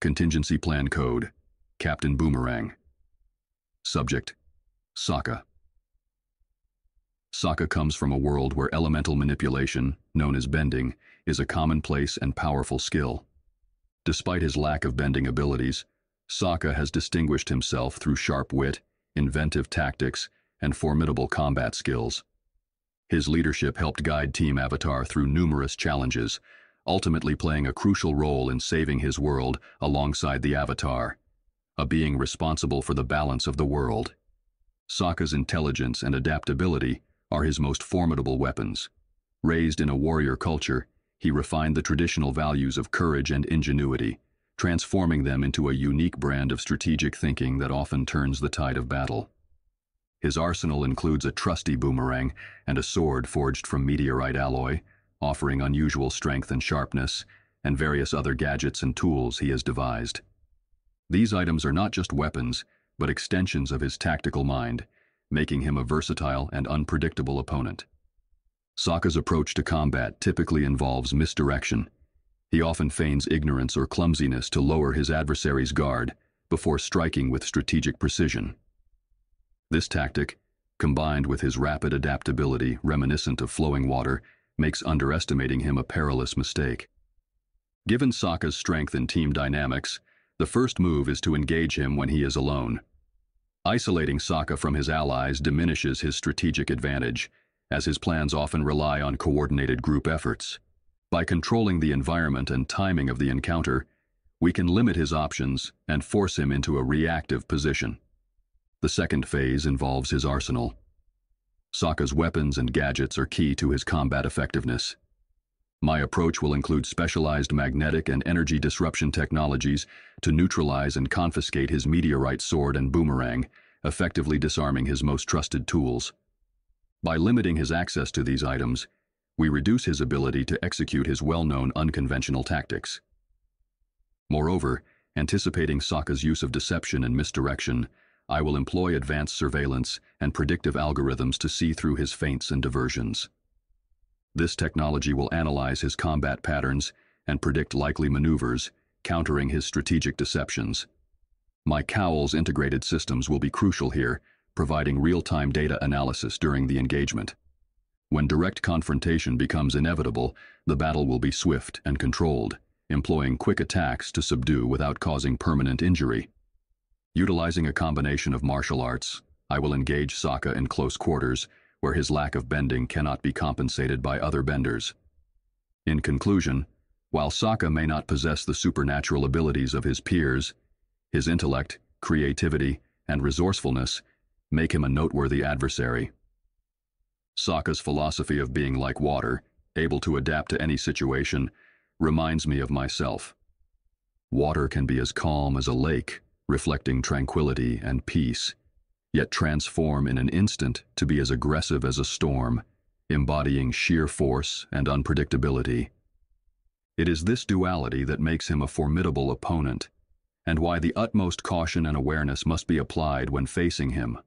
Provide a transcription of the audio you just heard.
Contingency Plan Code, Captain Boomerang. Subject, Sokka. Sokka comes from a world where elemental manipulation, known as bending, is a commonplace and powerful skill. Despite his lack of bending abilities, Sokka has distinguished himself through sharp wit, inventive tactics, and formidable combat skills. His leadership helped guide Team Avatar through numerous challenges, ultimately playing a crucial role in saving his world alongside the Avatar, a being responsible for the balance of the world. Sokka's intelligence and adaptability are his most formidable weapons. Raised in a warrior culture, he refined the traditional values of courage and ingenuity, transforming them into a unique brand of strategic thinking that often turns the tide of battle. His arsenal includes a trusty boomerang and a sword forged from meteorite alloy, offering unusual strength and sharpness, and various other gadgets and tools he has devised. These items are not just weapons, but extensions of his tactical mind, making him a versatile and unpredictable opponent. Sokka's approach to combat typically involves misdirection. He often feigns ignorance or clumsiness to lower his adversary's guard before striking with strategic precision. This tactic, combined with his rapid adaptability reminiscent of flowing water, makes underestimating him a perilous mistake. Given Sokka's strength in team dynamics, the first move is to engage him when he is alone. Isolating Sokka from his allies diminishes his strategic advantage, as his plans often rely on coordinated group efforts. By controlling the environment and timing of the encounter, we can limit his options and force him into a reactive position. The second phase involves his arsenal. Sokka's weapons and gadgets are key to his combat effectiveness. My approach will include specialized magnetic and energy disruption technologies to neutralize and confiscate his meteorite sword and boomerang, effectively disarming his most trusted tools. By limiting his access to these items, we reduce his ability to execute his well-known unconventional tactics. Moreover, anticipating Sokka's use of deception and misdirection, I will employ advanced surveillance and predictive algorithms to see through his feints and diversions. This technology will analyze his combat patterns and predict likely maneuvers, countering his strategic deceptions. My Cowl's integrated systems will be crucial here, providing real-time data analysis during the engagement. When direct confrontation becomes inevitable, the battle will be swift and controlled, employing quick attacks to subdue without causing permanent injury. Utilizing a combination of martial arts, I will engage Sokka in close quarters, where his lack of bending cannot be compensated by other benders. In conclusion, while Sokka may not possess the supernatural abilities of his peers, his intellect, creativity, and resourcefulness make him a noteworthy adversary. Sokka's philosophy of being like water, able to adapt to any situation, reminds me of myself. Water can be as calm as a lake, reflecting tranquility and peace, yet transform in an instant to be as aggressive as a storm, embodying sheer force and unpredictability. It is this duality that makes him a formidable opponent, and why the utmost caution and awareness must be applied when facing him.